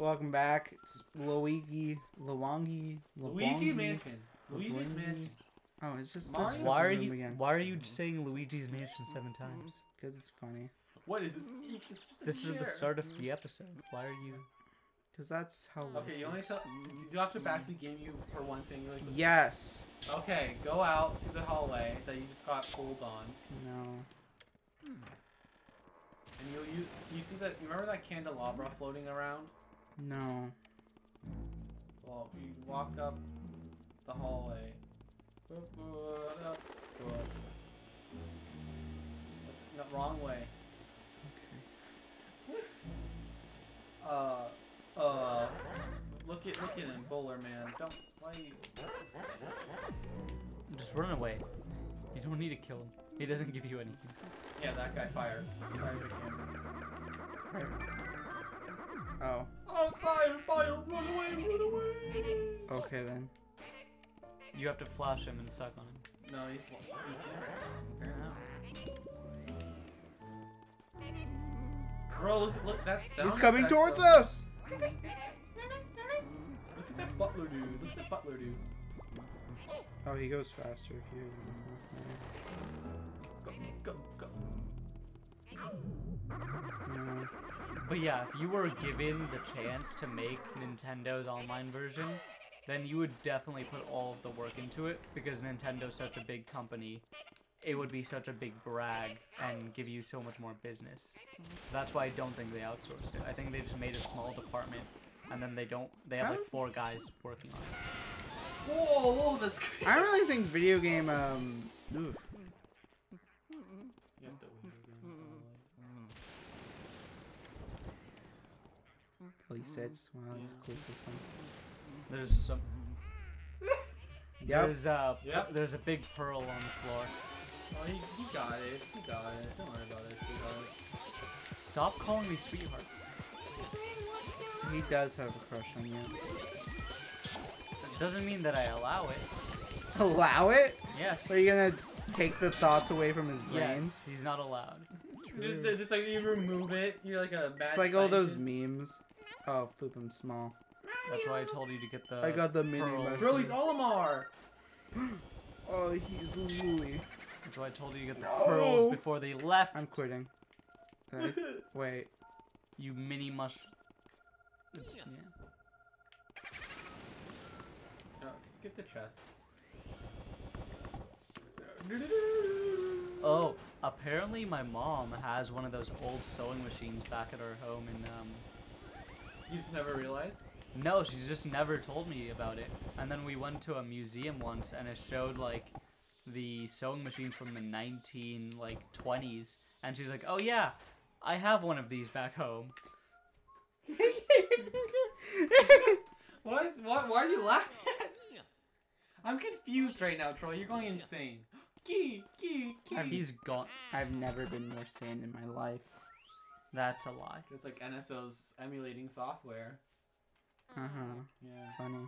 Welcome back. It's Luigi, Luangi, Luigi Mansion. Luigi's Luigi. Mansion. Oh, it's just Mario? this Why are you again. Why are you saying Luigi's Mansion seven times? Because it's funny. What is this? It's just a This is the start of the episode. Why are you? Because that's how. life Okay, you want me is. to tell? Do you have to backseat game you for one thing? Really quick? Yes. Okay, go out to the hallway that you just got pulled on, No. and you you you see that? You remember that candelabra floating around? No. Well, you walk up the hallway. No, wrong way. Okay. uh, uh, look at look at him, bowler man. Don't why you? Just run away. You don't need to kill him. He doesn't give you anything. Yeah, that guy fired. Fired the cannon. Oh. Oh, fire, fire! Run away, run away! Okay then. You have to flash him and suck on him. No, he's he. Bro, look, look, that sound. He's coming effect, towards though. us. Look at that butler dude. Look at that butler dude. Oh, he goes faster if you. Go, go, go. No. But yeah, if you were given the chance to make Nintendo's online version, then you would definitely put all of the work into it because Nintendo's such a big company. It would be such a big brag and give you so much more business. That's why I don't think they outsourced it. I think they just made a small department and then they don't they have like four guys working on it. Whoa, whoa, that's crazy. I don't really think video game. Um. Oof. You have to win again. Till he sits. Wow, that's a cool system. There's some Yep. there's a Yep. there's a big pearl on the floor. Oh, he, he got it. He got it. Don't worry about it. He got it. Stop calling me sweetheart. He does have a crush on you. It doesn't mean that I allow it. Allow it? Yes. Are you gonna take the thoughts away from his brain? Yes, he's not allowed. Just, uh, just like you remove it, you're like a bad. It's like all those memes. Oh, flip him small. That's why I told you to get the. I got the mini pearls. mushroom. Bro, he's Olimar. Oh, he's Louis. That's why I told you to get the No. pearls before they left. I'm quitting. I- Wait. You mini mush. It's, yeah. No, just get the chest. Oh, apparently my mom has one of those old sewing machines back at our home, in um, You just never realized. no, she's just never told me about it. And then we went to a museum once, and it showed like the sewing machines from the 19 like 20s, and she's like, "Oh yeah, I have one of these back home." What? Is, what? Why are you laughing? I'm confused right now, Troy. You're going insane. Key, key, key. He's gone. I've never been more sane in my life. That's a lie. It's like NSO's emulating software. Uh huh. Yeah. Funny.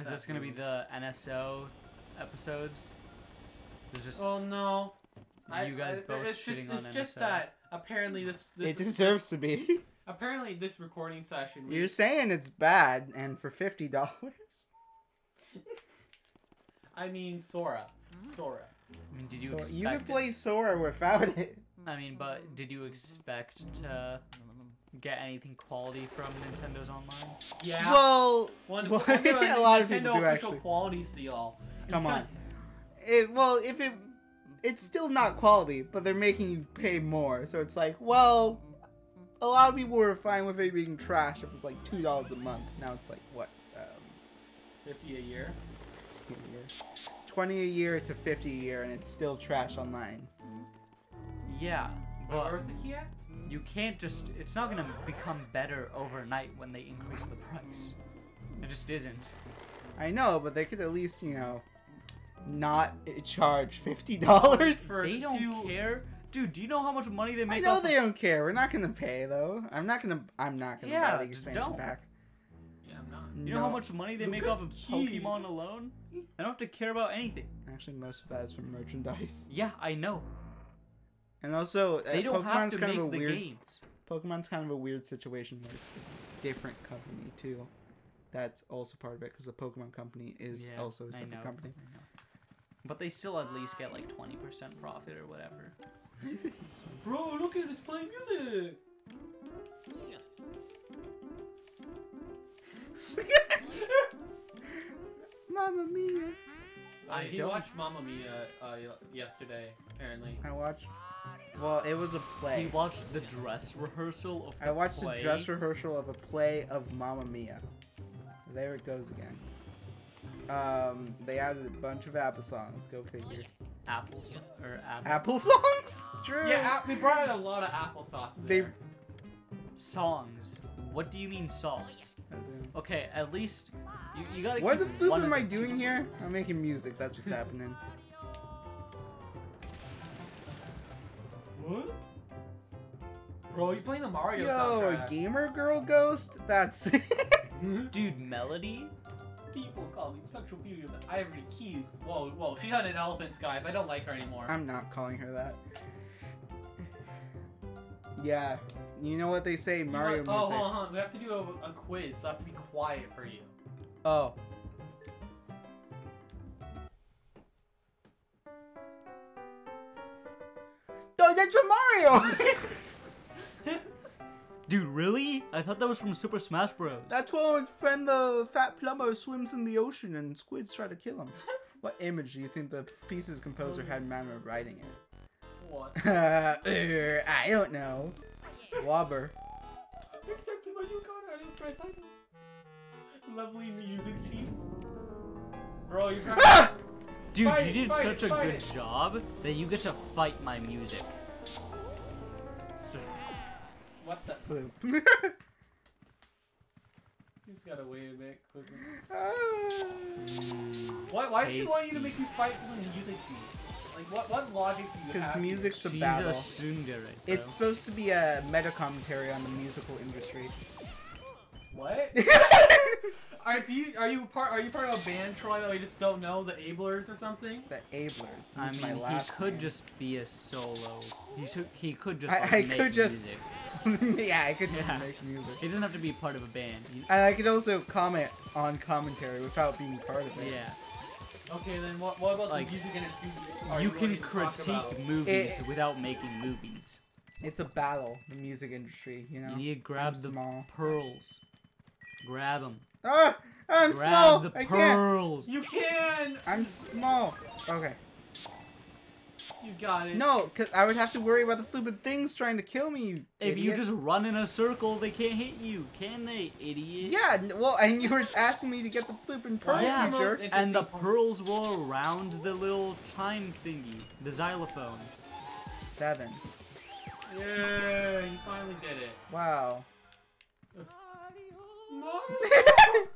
Is this gonna be the NSO episodes? There's just Oh no. you guys both it's shitting just, on It's NSO. just that apparently this. this It deserves to be. Apparently this recording session. we- You're saying it's bad, and for fifty dollars. I mean Sora. Sora. I mean, did you So, expect? you can play Sora without it. I mean, but did you expect to get anything quality from Nintendo's online? Yeah. Well, One, well, one of a lot of people do official actually. quality seal. You Come on. It, well, if it, it's still not quality, but they're making you pay more. So it's like, well, a lot of people were fine with it being trash if it's like two dollars a month. Now it's like what, um, Fifty a year. twenty a year, twenty a year to fifty a year, and it's still trash online. Yeah, but where the key at? you can't just. It's not gonna become better overnight when they increase the price. It just isn't. I know, but they could at least, you know, not charge fifty dollars. For They don't two- care, dude. Do you know how much money they make? I know off they don't care. We're not gonna pay though. I'm not gonna. I'm not gonna Yeah, buy the just expansion don't. pack. Yeah, I'm not. Of, you know how much money they Look make off of Key. Pokemon alone? They don't have to care about anything. Actually, most of that is from merchandise. Yeah, I know. And also, uh, They don't Pokemon's have to kind make of a the weird. games. Pokemon's kind of a weird situation where it's a different company too. That's also part of it because the Pokemon company is Yeah, also a separate company. But they still at least get like 20% profit or whatever. Bro, look at it, it's playing music. Mamma mia! Uh, I he don't- watched Mamma Mia uh, yesterday, apparently. I watched. Well, it was a play. He watched the dress rehearsal of the I watched play. the dress rehearsal of a play of Mamma Mia. There it goes again. Um, they added a bunch of Apple songs. Go figure. Apple so- or apple Apple songs? True. Yeah, ap- they brought out a lot of applesauce They- there. songs. What do you mean sauce? Okay, at least you, you gotta. What the keep flip one am I doing here? I'm making music. That's what's happening. What? Bro, you playing the Mario Yo, a soundtrack. gamer girl ghost? That's. Dude, Melody. People call me Spectral Beauty of the Ivory Keys. Whoa, whoa, she had an elephant, guys. I don't like her anymore. I'm not calling her that. Yeah, you know what they say, You know Mario what? Oh, hold on, hold on. We have to do a, a quiz, so I have to be quiet for you. Oh. From Mario! Dude, really? I thought that was from Super Smash Bros. that's when friend the fat plumber swims in the ocean and squids try to kill him. What image do you think the piece's composer had in mind of writing it? What? Uh, I don't know. Wobber. Exactly what you got out of press item. Lovely music sheets. Bro, you're trying Ah! Dude, Fight you did such it, a good it. job that you get to fight my music. What the? Flip. You just gotta wait a bit quickly. Ah. Why, why does she want you to make you fight someone music sheets? Like, what, what logic do you Because have? here? music's a She's battle. a tsundere, bro. It's supposed to be a meta commentary on the musical industry. What? Are do you are you part are you part of a band, Troy, that we just don't know, the Ablers or something? The Ablers. I mean, my he could name. just be a solo. He should. He could just I- like, I make could just- music. yeah, I could just Yeah. make music. He doesn't have to be part of a band. He- And I could also comment on commentary without being part of it. yeah, Okay, then what, what about Like, the music industry? are you willing can to talk critique movies It- without making movies. It's a battle, the music industry, you know? You need to grab I'm the small. pearls. Grab them. Ah! I'm grab small! the I can't! You can. I'm small! Okay. You got it. No, because I would have to worry about the flippin' things trying to kill me, you If you just run in a circle, they can't hit you, can they, idiot? Yeah, well, and you were asking me to get the flippin' pearls, Yeah. you jerk. And the pearls were around the little chime thingy, the xylophone. Seven. Yeah, you finally did it. Wow. Mario.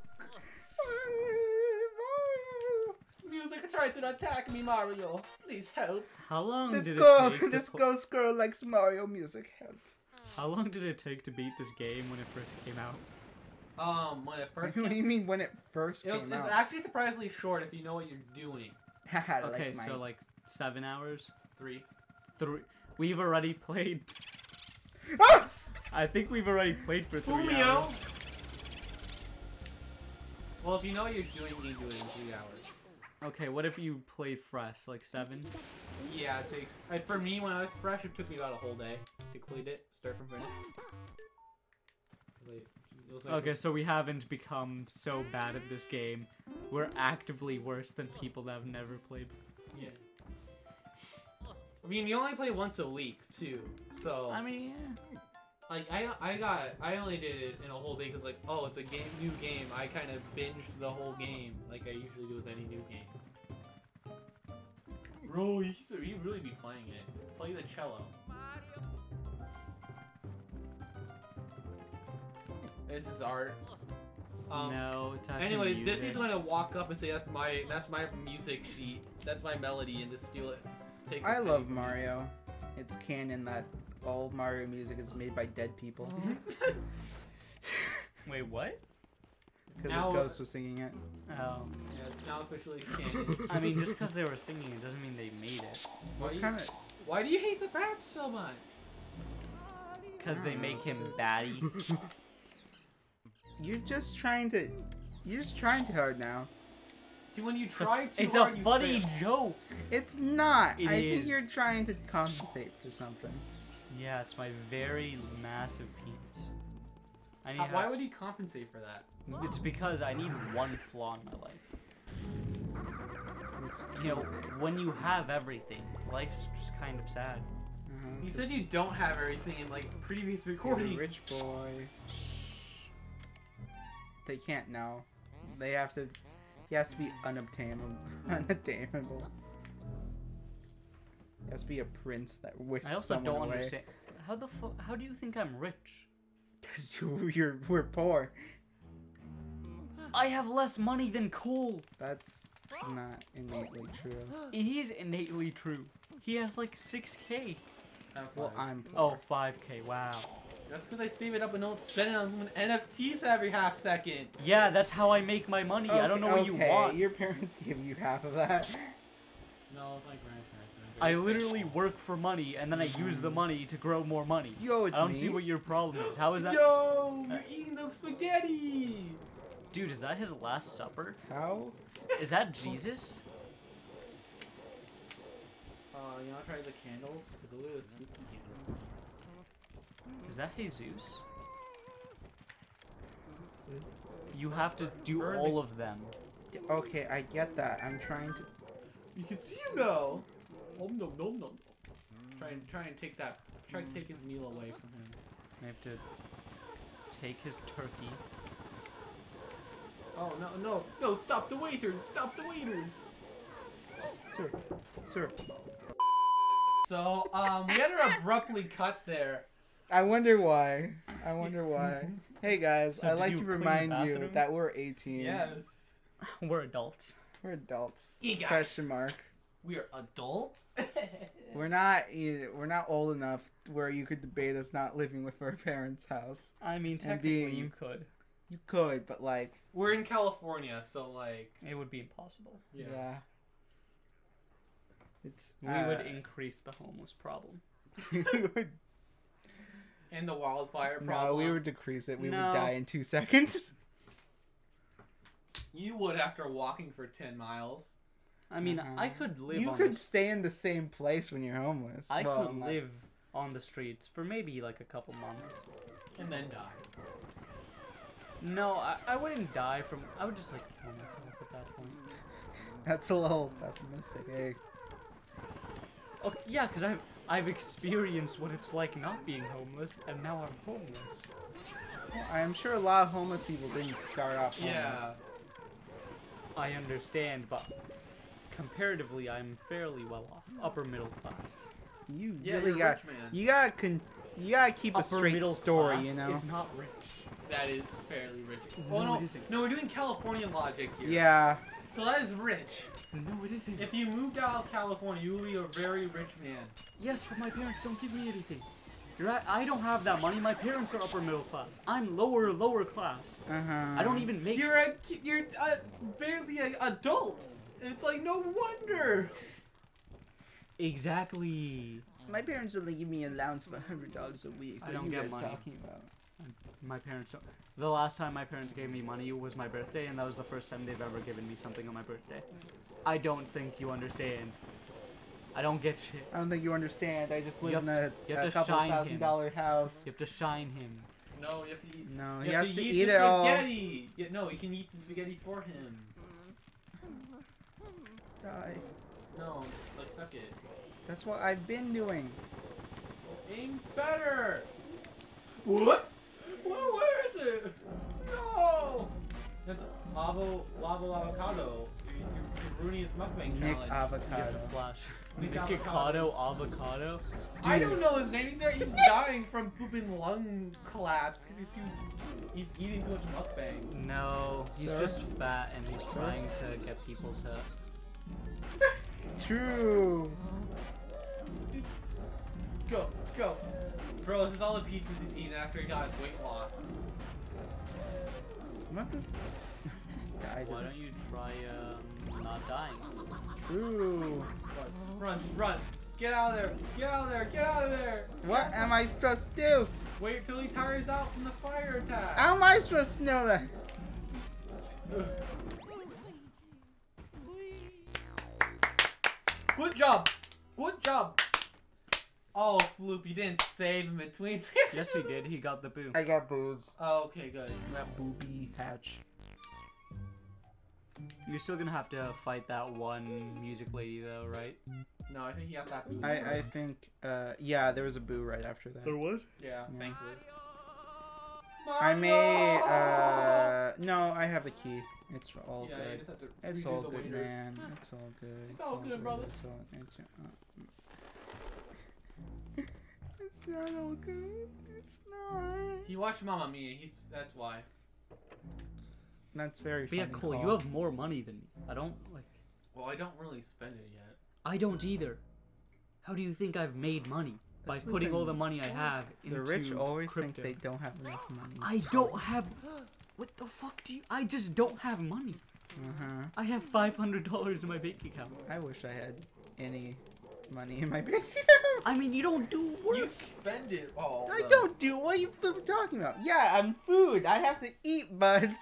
Music try to attack me, Mario. Please help. How long This did girl, it take this pl- ghost girl likes Mario music. Help. How long did it take to beat this game when it first came out? Um, when it first what do you mean when it first it was, came it's out? actually surprisingly short if you know what you're doing. Haha, like Okay, my- so like seven hours, Three. three. We've already played. Ah! I think we've already played for three Fumio. hours. Well, if you know what you're doing, you can do it in three hours. Okay, what if you played fresh, like seven? Yeah, it takes. For me, when I was fresh, it took me about a whole day to complete it, start from finish. Like, like- Okay, so we haven't become so bad at this game. We're actively worse than people that have never played. Yeah. I mean, you only play once a week too, so I mean, yeah. Like I I got I only did it in a whole day because like oh it's a game new game I kind of binged the whole game like I usually do with any new game. Bro, you should you really be playing it. Play the cello. This is art. Um, no, it's actually Anyway, music. Disney's gonna walk up and say that's my that's my music sheet, that's my melody, and just steal it. Take I love. Mario. It's canon that all Mario music is made by dead people. Wait, what? Because Now- Ghost was singing it. Oh. Yeah, it's now officially canon. I mean, just because they were singing it doesn't mean they made it. why, What do you, kind of? why do you hate the bats so much? because they make know. him batty. You're just trying to. You're just trying too hard now. See, when you try too it's hard, a funny fail. joke. It's not. It I think you're trying to compensate for something. Yeah, it's my very massive penis. I need. How- help. why would he compensate for that? It's because I need one flaw in my life. It's You know, when you have everything, life's just kind of sad. Uh-huh, You 'cause said you don't have everything in like previous he's a recording. rich boy. Shh. They can't know. They have to. He has to be unobtainable. Unattainable. He has to be a prince that whisks I also don't away. understand. How the fu- How do you think I'm rich? Because you, you're we're poor. I have less money than Cole. That's not innately true. It is innately true. He has like 6k. Well. I'm oh, poor. Oh, 5k. Wow. That's because I save it up and don't spend it on NFTs every half second. Yeah, that's how I make my money. I don't know what you okay, want. Your parents give you half of that. No, it's my grandparents. I literally work for money and then I use the money to grow more money. Yo, it's I don't me. see what your problem is. How is that? Yo, you're eating the spaghetti. Dude, is that his last supper? How? Is that Jesus? Uh, you want to try the candles? Because look at the spooky candle. Is that Jesus? You have to do all of them. Okay, I get that. I'm trying to. You can see him now. Om nom nom nom. Try and try and take that. Try and take his meal away from him. I have to take his turkey. Oh no no no! Stop the waiters! Stop the waiters! Sir, sir. So um, we had to abruptly cut there. I wonder why. I wonder why. hey guys, So I'd like to remind you that we're 18. Yes, We're adults. We're adults. Hey. Question mark. We are adults. We're not. e- We're not old enough where you could debate us not living with our parents' house. I mean, technically being- you could. You could, but like, We're in California, so like, It would be impossible. yeah. yeah. It's. We uh, would increase the homeless problem. we would. And the wildfire problem. No, we would decrease it. We No. would die in two seconds. You would after walking for ten miles. I mean, Uh-huh. I could live you on could the stay in the same place when you're homeless. I Well, could unless- live on the streets for maybe like a couple months. And then die. No, I, I wouldn't die from. I would just like kill myself at that point. That's a little pessimistic. Hey, Okay, yeah, because I've I've experienced what it's like not being homeless, and now I'm homeless. I'm sure a lot of homeless people didn't start off homeless. Yeah. I understand, but comparatively, I'm fairly well off, upper middle class. You Yeah, really got. rich man. You gotta con- You gotta keep a straight middle story. class You know. is not rich. That is fairly rich. No, Oh no, it isn't. no, we're doing California logic here. Yeah. So that is rich. No, it isn't. If you moved out of California, you will be a very rich man. Yes, but my parents don't give me anything. You're right. I don't have that money. My parents are upper middle class. I'm lower, lower class. Uh huh. I don't even make. You're a ki- you're uh, barely an adult. It's like no wonder. exactly. My parents only give me an allowance of hundred dollars a week. I What don't are you get guys money. talking about? My parents don't. The last time my parents gave me money was my birthday, and that was the first time they've ever given me something on my birthday. I don't think you understand. I don't get shit. I don't think you understand. I just live You in a, you have a to couple shine thousand him. dollar house. You have to shine him. No, you have to eat. No, you he have has to to eat, eat the it all. spaghetti. Yeah, no, you can eat the spaghetti for him. Die. No, like suck it. That's what I've been doing. Aim better. What? Where, where is it? No. That's avo lavo avocado. You're, you're, you're ruining his mukbang Nick challenge. You Avocado. flash. Nick Nikocado avocado. I don't know his name. He's, he's dying from flipping lung collapse because he's too. He's eating too much mukbang. No, he's Sir? just fat and he's trying to get people to. True. Go, go. Bro, this is all the pizzas he's eating after he got his weight loss. What the? Why don't you try um, not dying? True. Run, run, run. Get out of there. Get out of there. Get out of there. What am I supposed to do? Wait till he tires out from the fire attack. How am I supposed to know that? Good job. Good job. Oh, Floop, you didn't save him in between. Yes, he did. He got the boo. I got booze. Oh, okay, good. That booby hatch. You're still gonna have to fight that one music lady though, right? No, I think he got that. I, I think, uh, yeah, there was a boo right after that. There was? Yeah, Yeah. thankfully. I may, uh, no, I have the key. It's all Yeah, good. just have to It's all good, waiters. man. It's all good. It's all good, brother. It's, all, it's, uh, it's not all good. It's not. He watched Mamma Mia. He's that's why. That's very But yeah, funny. Cole, you have more money than me. I don't like. Well, I don't really spend it yet. I don't either. How do you think I've made money? By The putting all the money I have into The rich always crypto. think they don't have enough money. I don't have. What the fuck do you? I just don't have money. Uh huh. I have five hundred dollars in my bank account. I wish I had any money in my bank I mean, you don't do work. You spend it all. I though. don't do. What are you talking about? Yeah, I'm food. I have to eat, bud.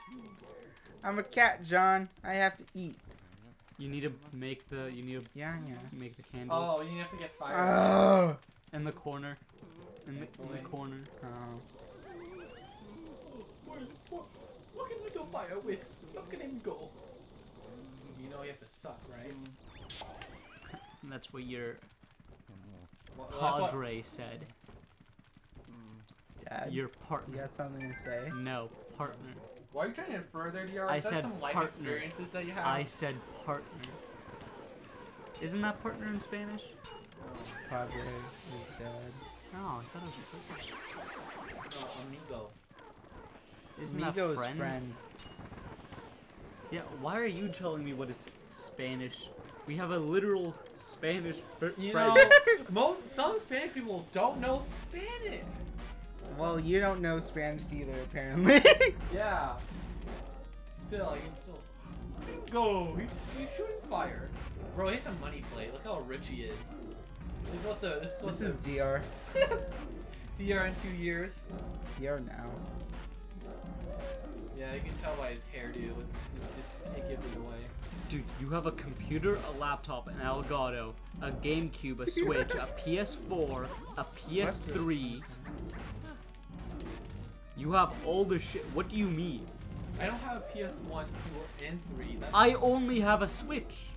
I'm a cat, John. I have to eat. You need to make the. You need to Yeah, yeah. make the candles Oh, you have to get fired. Oh. In the corner. In the, in the corner. oh. Look at little fire with. Look at him go. You know you have to suck, right? That's what your mm-hmm. Well, that's what- padre said. Mm. Dad, Your partner. you got something to say? No, partner. Why are you trying to infer there, DR? I Is that said some life partner. experiences that you have? I said partner. Isn't that partner in Spanish? Padre is dead. No, I thought it was Oh, amigo. Isn't that Amigo's friend? friend. Yeah, why are you telling me what is Spanish? We have a literal Spanish You friend. know, most some Spanish people don't know Spanish. Well, you don't know Spanish either, apparently. Yeah. Still, I can still go. He's, he's shooting fire. Bro, he's a money play. Look how rich he is. This is what the this is what this is DR. DR in two years. DR now. Yeah, you can tell by his hairdo. It's, it's, it gives it away. Dude, you have a computer, a laptop, an Elgato, a GameCube, a Switch, a PS4, a PS3. You have all the shit. What do you mean? I don't have a PS1, 2, and 3. That's I only have a Switch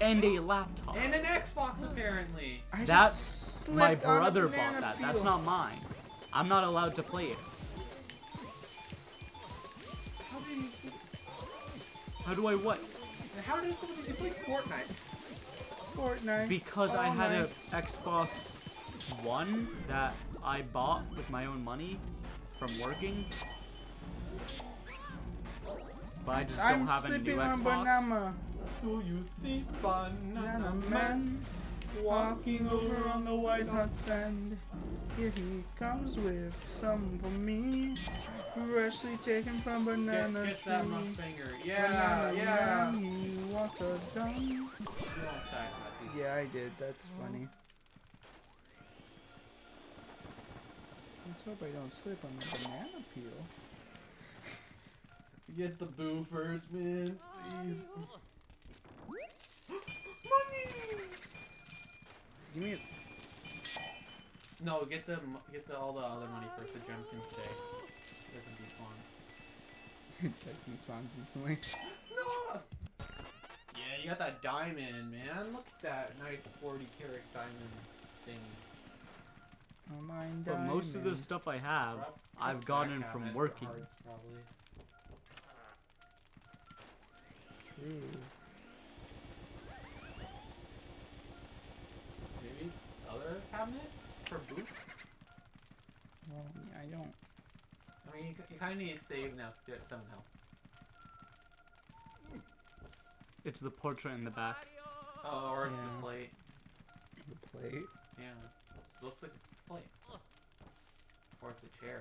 and a laptop. and an Xbox apparently. I That just my slipped on a brother bought that. That's not mine. I'm not allowed to play it. How did he? How do I what? How did he play Fortnite? Fortnite. Because I had an Xbox One that I bought with my own money from working. But I just don't I'm have a new slipping on Xbox. Banana. Do you see banana Banana man man walking over on the white hot sand. Here he comes with some for me. Freshly taken from Get, banana get that my tree. finger. Yeah, Banana yeah. man, he walked a dung. You don't attack that dude. Yeah, I did. That's funny. Let's hope I don't slip on the banana peel. Get the boo first, man. Oh, Please. Give me. No, get the get the all the other money first. The gem can stay. Doesn't despawn. that respawns instantly. No. Yeah, you got that diamond, man. Look at that nice 40 carat diamond thing. Oh, mine But most of the stuff I have, Drop- I've gotten from working. hearts, probably. True. Maybe it's cabinet for boot. Well, yeah, I don't. I mean, you, you kind of need to save now because you're at seven health. It's the portrait in the back. Oh, or it's Yeah. a plate. The plate. Yeah, it looks like it's a plate. Or it's a chair.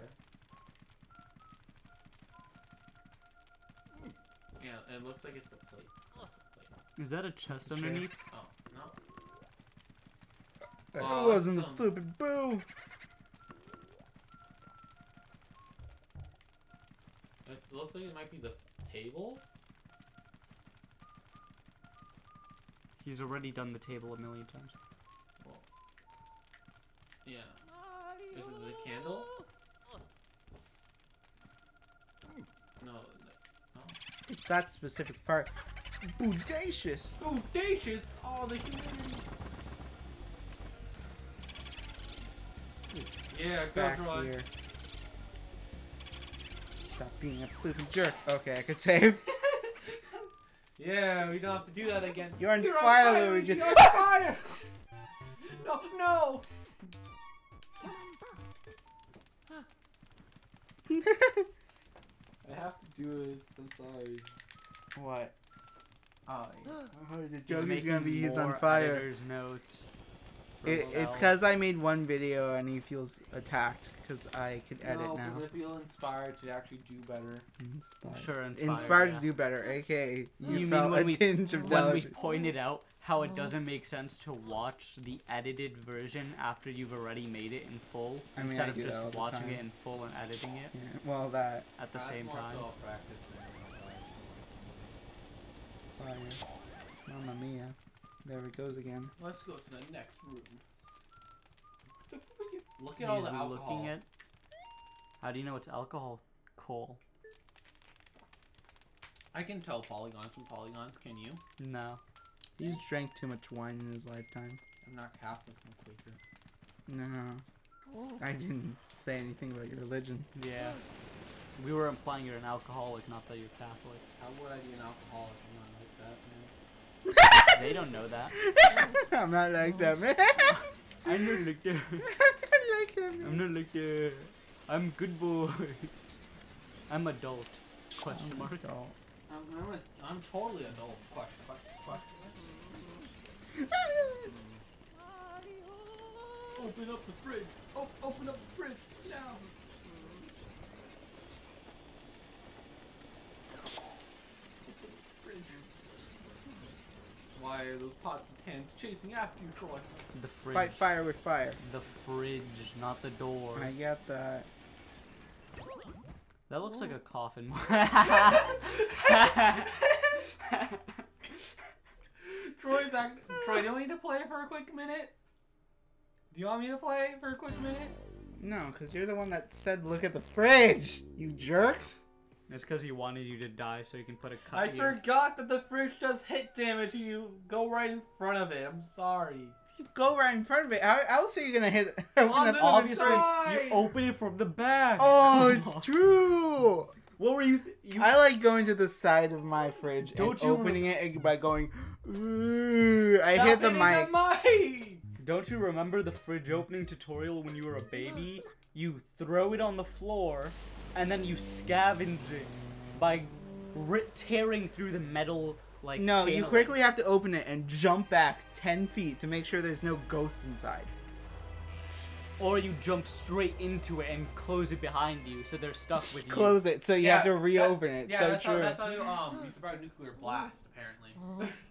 Yeah, it looks like it's a plate. Plate. Is that a chest a chair. underneath? Oh, no. That awesome. wasn't a flippin' boo. This looks like it might be the table. He's already done the table a million times. Well, yeah. Is it the candle? No, no. It's that specific part. Boodacious! Boodacious? Oh, the humanity! Yeah, Back draw. here. Stop being a flippin' jerk. Okay, I could save. Yeah, we don't have to do that again. You're on You're fire, Luigi! Luigi. You're on fire! No, no! I have to do this. I'm sorry. what? Oh, Oh, the He's joke is gonna be he's on fire. editor's notes. For It, it's because I made one video and he feels attacked because I could edit no, now. because I feel inspired to actually do better. Inspired. Sure, inspired, Inspired yeah. to do better, aka you, You mean felt when a we- tinge of when we pointed out how it oh. doesn't make sense to watch the edited version after you've already made it in full I mean, instead I of just watching it in full and editing it Yeah, well, that at the That's same time. So practice. Oh, Mamma mia. There it goes again. Let's go to the next room. What the freak- Look at all the alcohol. looking at. How do you know it's alcohol? Cole. I can tell polygons from polygons. Can you? No. He's drank too much wine in his lifetime. I'm not Catholic. I'm Quaker. No, oh. I didn't say anything about your religion. Yeah. We were implying you're an alcoholic, not that you're Catholic. How would I be an alcoholic? I'm not like that, man. They don't know that. I'm not like that, man. I'm not like that. I'm not like that, man. I'm not like that. I'm good boy. I'm adult. Question mark. Oh. I'm, I'm, a, I'm totally adult. Question, question, question. Open up the fridge. Oh, open up the fridge now. Why are those pots and pans chasing after you, Troy? The fridge. Fight fire with fire. The fridge, not the door. I get that. That looks like a coffin. Troy's act. Troy, do you want me to play for a quick minute? Do you want me to play for a quick minute? No, because you're the one that said look at the fridge, you jerk. It's because he wanted you to die so he can put a cut I here. forgot that the fridge does hit damage. And you go right in front of it. I'm sorry. You go right in front of it. How else are you gonna hit? On the the? Obviously, side. you open it from the back. Oh, Come it's on. true. What were you? Th- you I like going to the side of my fridge Don't and you opening it by going. Ooh, I Stop hit the hitting mic. mic. Don't you remember the fridge opening tutorial when you were a baby? You throw it on the floor, and then you scavenge it by ri- tearing through the metal. Like No, you quickly have to open it and jump back ten feet to make sure there's no ghosts inside. or you jump straight into it and close it behind you, so they're stuck with you. Close it, so you have to reopen it. Yeah, so that's true. How, that's how you um you survived nuclear blast apparently.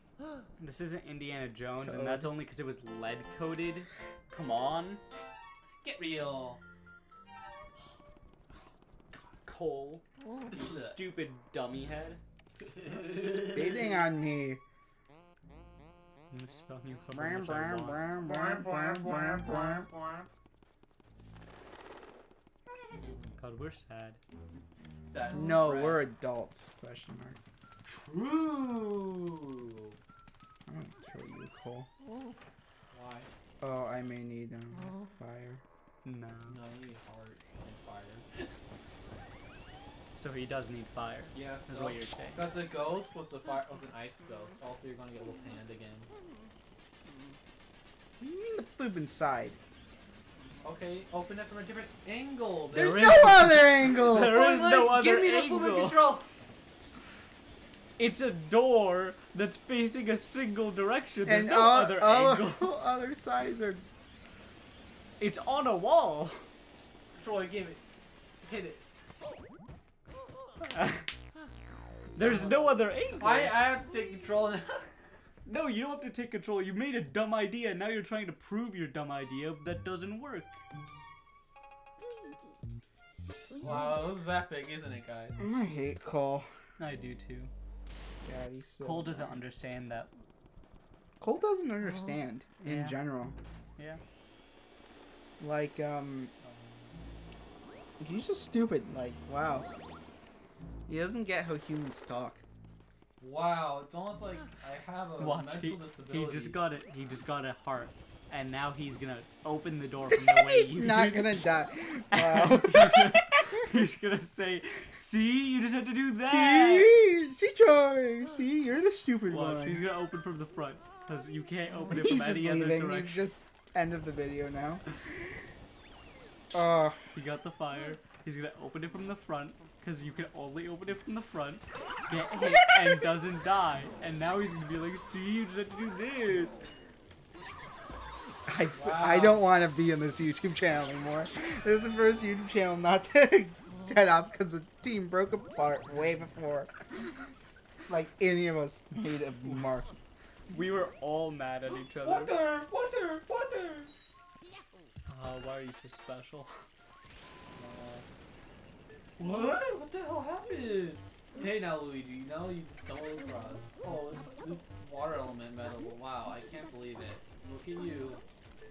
This isn't Indiana Jones, Code. and that's only because it was lead coated. Come on, Get real. Cole, you stupid dummy head. Spitting on me. I'm gonna spell you however much I want. bram, bram, bram, bram, bram. God, we're sad. Sad No, breath. we're adults. Question mark. True. I'm gonna kill you, Cole. Why? Oh, I may need um, fire. No. No, you need heart and fire. So he does need fire. Yeah, Is what you're saying. Because the ghost was the fire was an ice ghost. Also, you're gonna get a little hand again. What do you mean the flippin' side? Okay, open it from a different angle. There's There no other angle! There Point is blank, no other Give me the fluid control. It's a door that's facing a single direction. There's and no all, other all angle. other sides are. It's on a wall. Troy, give it. Hit it. There's no other angle. I, I have to take control now. No, you don't have to take control. You made a dumb idea, and now you're trying to prove your dumb idea that doesn't work. Wow, this is epic, isn't it, guys? I hate Cole. I do too. God, he's so Cole doesn't annoying. understand that. Cole doesn't understand in Yeah. general. Yeah. Like, um, he's just stupid. Like, wow. He doesn't get how humans talk. Wow, it's almost like I have a Watch, mental he, he just got it. He just got a heart, and now he's gonna open the door from the way he's you not did. gonna die. Wow. he's, gonna, he's gonna say, "See, you just had to do that." See, see, Troy. See, you're the stupid Watch, one. he's gonna open from the front because you can't open it from just any other leaving. direction. He's just end of the video now. Uh, He got the fire. He's gonna open it from the front because you can only open it from the front. Get hit and doesn't die. And now he's gonna be like, "See, you just have to do this." I, I don't want to be on this YouTube channel anymore. This is the first YouTube channel not to set up because the team broke apart way before. Like any of us made a mark. We were all mad at each other. Water, water, water. Uh, why are you so special? What? What the hell happened? Hey now, Luigi. Now you stumbled across. Oh, it's this water element medal. Wow, I can't believe it. Look at you.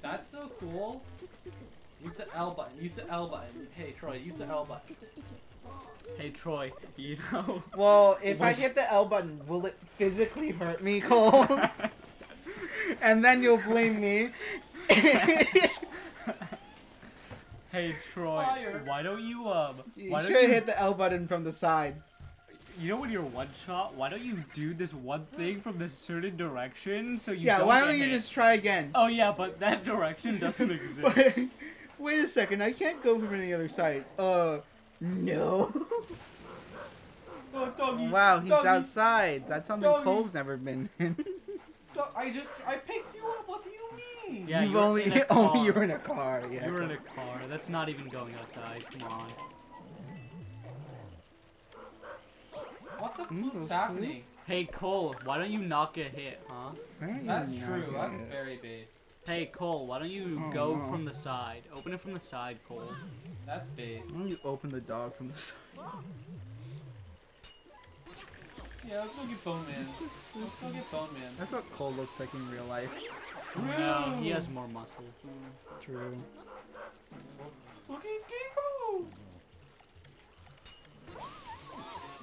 That's so cool. Use the L button. Use the L button. Hey Troy, use the L button. Hey Troy, you know. Well, if I What? hit the L button, will it physically hurt me, Cole? and then you'll blame me. hey Troy, Fire. why don't you um? you Why should don't you hit the L button from the side. You know when you're one shot, why don't you do this one thing from this certain direction so you yeah, don't why don't you hit? just try again? Oh yeah, but that direction doesn't exist. Wait, wait a second, I can't go from any other side. Uh, no. Oh, doggy. wow, he's doggy, outside. That's something Doggy. Cole's never been in. I just I picked you up. What do you mean? Yeah, You've you only only you were in a car. Yeah. you were in a car. That's not even going outside. Come on. What the Mm, fuck's happening? Hey Cole, why don't you not get hit, huh? Why don't you That's true. That's it? very bait. Hey Cole, why don't you Oh, go no. from the side? Open it from the side, Cole. That's bait. Why don't you open the dog from the side? Yeah, let's go get Bone Man. Let's go get Bone Man. That's what Cole looks like in real life. No, he has more muscle. True. Look at his game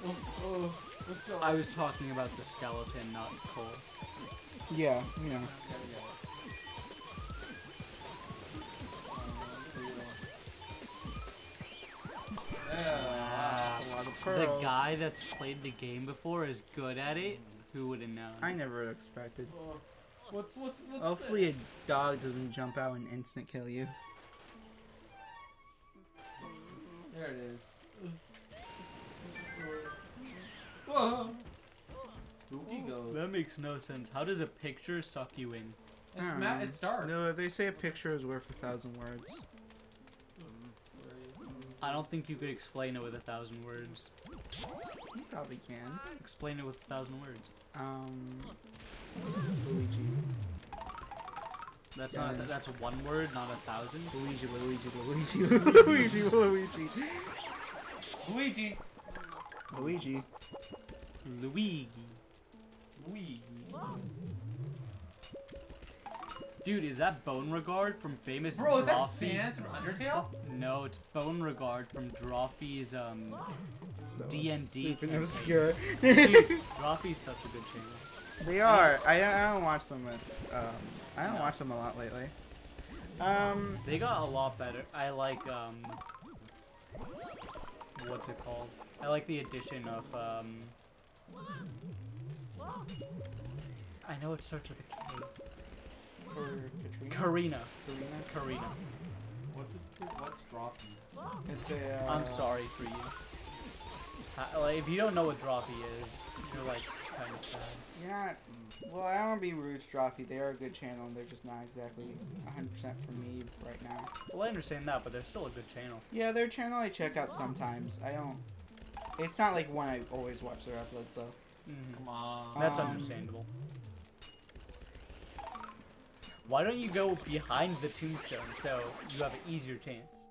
Oh, oh. I was talking about the skeleton, not Cole. Yeah, you know. Yeah. A lot of The guy that's played the game before is good at it. Who would have known? I never expected. What's what's what's Hopefully a dog doesn't jump out and instant kill you. There it is. Whoa. Spooky ghost. That makes no sense. How does a picture suck you in? It's, I ma- it's dark. No, they say a picture is worth a thousand words. I don't think you could explain it with a thousand words. You probably can. Explain it with a thousand words. Um, Luigi. That's Yeah. not. That's one word, not a thousand. Luigi, Luigi, Luigi, Luigi, Luigi. Luigi. Luigi. Luigi. Luigi. Dude, is that Bone Regard from famous Bro, is that Drawfee? Sans from Undertale? No, it's Bone Regard from Drawfee's um. So D&D stupid and campaign. obscure. Dude, Drawfee's such a good channel. They are. I, I don't watch them. At, um, I don't No. watch them a lot lately. Um, They got a lot better. I like um. What's it called? I like the addition of um. I know it starts with a K. for Katrina. Karina. Karina. Karina. What's it, what's dropping? It's a. Uh, I'm sorry for you. Uh, like, if you don't know what Drawfee is, you're like kind of sad. You're not. Well, I don't want to be rude to Drawfee. They are a good channel. And they're just not exactly 100% for me right now. Well, I understand that, but they're still a good channel. Yeah, their channel I check out sometimes. I don't. It's not like one I always watch their uploads though. Mhm. Come on. That's Um, understandable. Why don't you go behind the tombstone so you have an easier chance?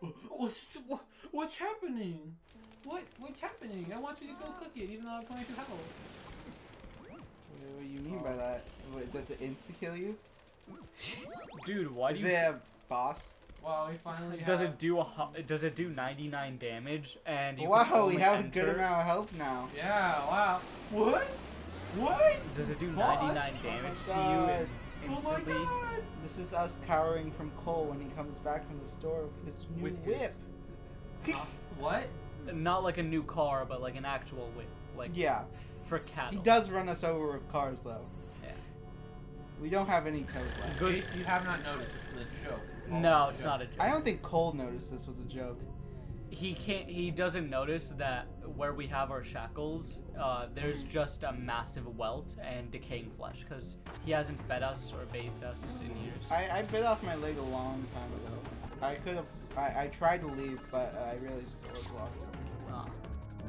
Oh, what? What's happening? What what's happening? I want you to go cook it, even though I'm going to hell. What do you mean by that? What, does it insta kill you? Dude, why Is do it you? a boss? Wow, we finally Does have... it do a? Does it do 99 damage? And you can Wow, we only have a good amount of health now. Yeah, wow. What? What? Does it do What? 99 damage to you God. in- Oh my instantly? god! This is us cowering from Cole when he comes back from the store with his new With his- whip. Uh, what? Not like a new car, but like an actual whip, like Yeah, for cattle. he does run us over with cars though. Yeah. We don't have any toes left. Good. Case you have not noticed, this is a joke. It's No, a it's joke. not a joke. I don't think Cole noticed this was a joke. he can't. He doesn't notice that where we have our shackles, uh, there's just a massive welt and decaying flesh because he hasn't fed us or bathed us in years. I, I bit off my leg a long time ago. I could have. I, I tried to leave, but uh, I realized it was locked. Uh,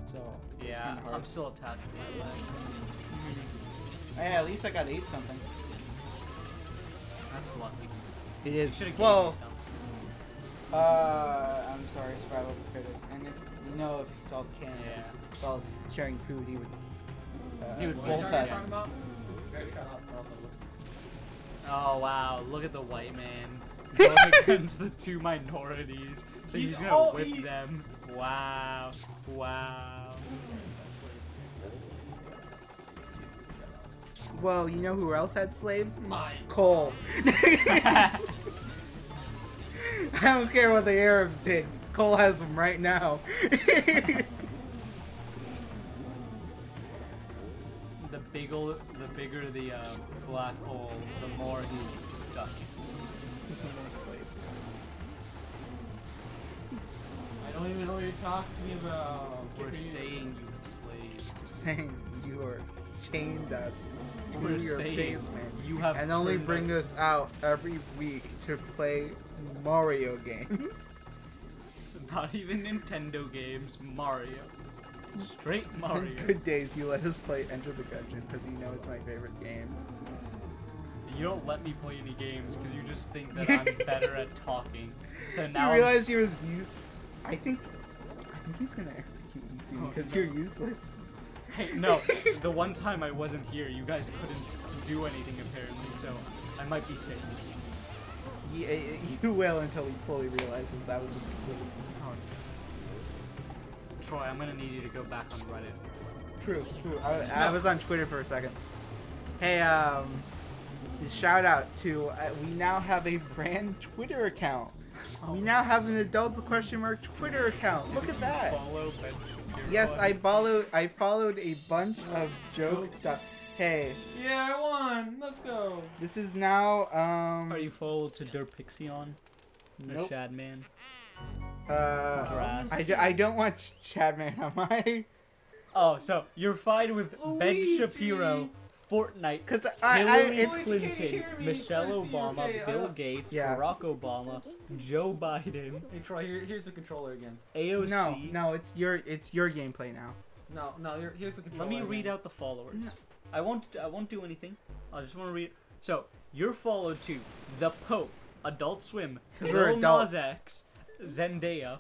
So yeah, kinda hard. I'm still attached to my leg. Hey, at least I got to eat something. That's lucky. It You is. should have Well, uh, I'm sorry, survival of the fittest. And if you know, if he saw the can, Yeah. if he saw us sharing food, he would. Uh, He would bolt are you bolt us. talking about? Okay, shut up, or else I'll look. Oh wow, look at the white man going against the two minorities. So he's, He's gonna all- whip he- them. Wow. Wow. Well, you know who else had slaves? Mine. Cole. I don't care what the Arabs did. Cole has them right now. the bigger the bigger the uh, black hole, the more he's stuck. I don't even know what you're talking about. We're Get saying you have slaves. We're saying you are chained us to We're your basement you have and only bring us- us out every week to play Mario games. Not even Nintendo games, Mario. Straight Mario. On good days, you let us play Enter the Gungeon because you know it's my favorite game. You don't let me play any games because you just think that I'm better at talking. So now you I'm- realize you're you. I think. I think he's gonna execute you soon Oh, because no. you're useless. Hey, no, the one time I wasn't here, you guys couldn't do anything apparently, so I might be safe. You, you will until he fully realizes that was just a fluke. Troy, I'm gonna need you to go back on Reddit. True, true. I, I was on Twitter for a second. Hey, um, shout out to uh, we now have a brand Twitter account. We now have an adults question mark Twitter account. Look at that. Follow Yes, I followed. I followed a bunch of joke Joke. stuff. Hey, Yeah, I won. Let's go. this is now um. Are you followed to Derpixon? Or Nope. Shadman? Uh, Dras? I, do, I don't want Ch- Chadman on my. Oh, so you're fine with Ben Shapiro, Fortnite, Cause I, I Hillary it's Luigi, can Clinton. Michelle Obama, okay, Bill Gates, Yeah. Barack Obama, Joe Biden, Hey Troy, here, here's the controller again. AOC. no, no. It's your it's your gameplay now. No, no, here, here's the controller. Let me read again. out the followers. No. I won't. I won't do anything. I just want to read. So you're followed to the Pope, Adult Swim, 'Cause we're Lil adults. Nas X, Zendaya,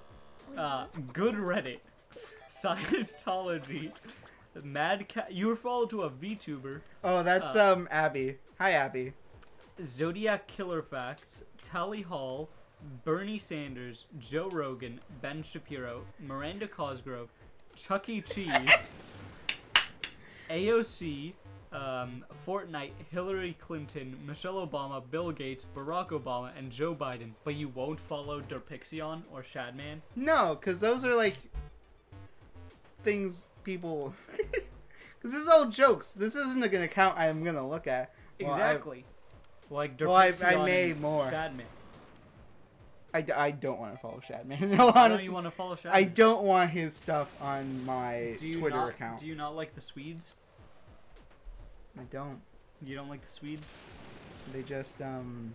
uh, Good Reddit, Scientology, Mad Cat. You were followed to a VTuber, Oh, that's Uh, um Abby. Hi, Abby. Zodiac Killer Facts, Tally Hall, Bernie Sanders, Joe Rogan, Ben Shapiro, Miranda Cosgrove, Chuck E. Cheese, AOC, um, Fortnite, Hillary Clinton, Michelle Obama, Bill Gates, Barack Obama, and Joe Biden. But you won't follow Derpixon or Shadman? No, because those are like things people. Because this is all jokes. This isn't an account I'm gonna look at. Well, I- Exactly. like Well, I- I Derpixon may more. Shadman. I, d- I don't want to follow Shadman. No, Why don't honestly, you want to follow Shadman? I don't want his stuff on my Twitter not, account. Do you not like the Swedes? I don't. You don't like the Swedes? They just um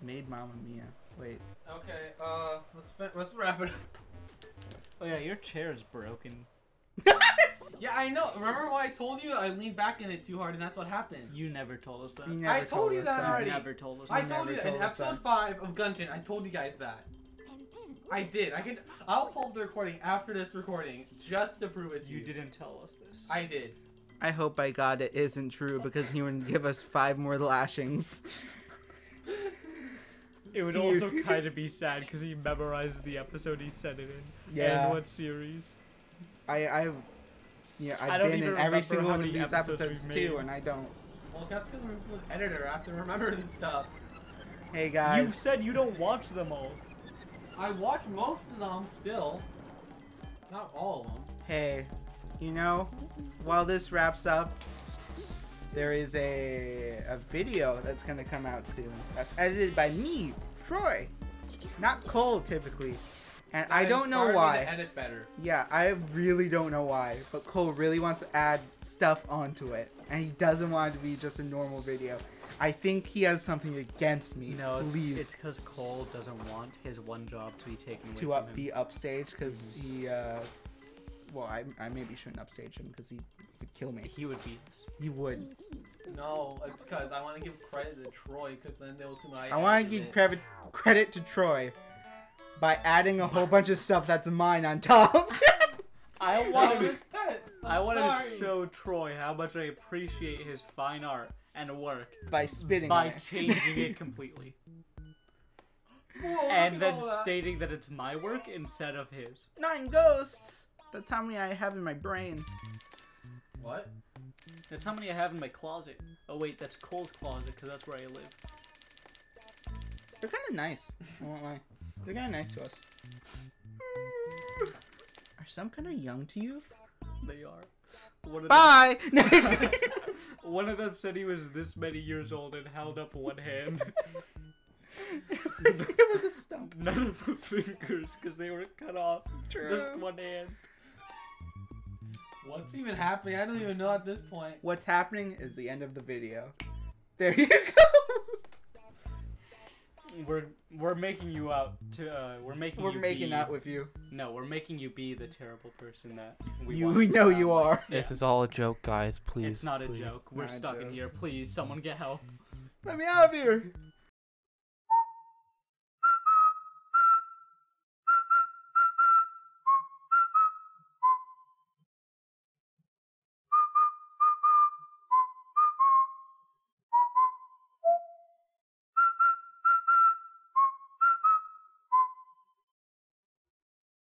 made Mamma Mia. Wait. Okay, uh, let's let's wrap it up. Oh yeah, your chair is broken. Yeah, I know. Remember why I told you I leaned back in it too hard, and that's what happened. You never told us that. You You never I told you us that already. never told us I that. Told never you told in us that. episode five of Gungeon. I told you guys that. I did. I can. I'll pull up the recording after this recording just to prove it to you. You didn't tell us this. I did. I hope by God it isn't true because he would give us five more lashings. It would See also kind of be sad because he memorized the episode he said it in. Yeah. And what series? I, I've, yeah, I I've don't been in every single one of these episodes episodes too, and I don't. Well, that's because I'm an editor. I have to remember this stuff. Hey guys. You've said you don't watch them all. I watch most of them still. Not all of them. hey, you know, while this wraps up, there is a a video that's gonna come out soon. That's edited by me, Troy, not Cole typically, and I don't know inspired me why. To edit better. Yeah, I really don't know why, but Cole really wants to add stuff onto it, and he doesn't want it to be just a normal video. I think he has something against me. No, it's please it's because Cole doesn't want his one job to be taken away to from up him. be upstage because he. uh Well, I, I maybe shouldn't upstage him because he could kill me. He would beat us. He would. No, it's because I want to give credit to Troy because then they'll see my. I want to give credit credit to Troy by adding a whole bunch of stuff that's mine on top. I want wanted it's that. I wanted to show Troy how much I appreciate his fine art and work by spitting by it. changing it completely. Whoa, and then at that. stating that it's my work instead of his. Nine ghosts. That's how many I have in my brain. What? That's how many I have in my closet. Oh wait, that's Cole's closet because that's where I live. They're kind of nice. I won't lie. They're kind of nice to us. Are some kind of young to you? They are. One of Bye. Them, one of them said he was this many years old and held up one hand. it was a stump. None of the fingers because they were cut off. Just one hand. What's even happening? I don't even know at this point. What's happening is the end of the video. There you go. We're we're making you out to uh we're making We're you making be, out with you. No, we're making you be the terrible person that we You, want we know sound you like. are. This is all a joke, guys. Please. It's not a joke. We're Not a stuck in here. Please, someone get help. Let me out of here.